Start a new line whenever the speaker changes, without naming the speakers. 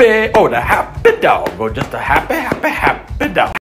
happy, oh, the happy dog, oh, just a happy, happy, happy dog.